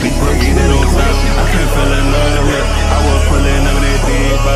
be bringing it on. I couldn't feel another rip. I was pulling on that big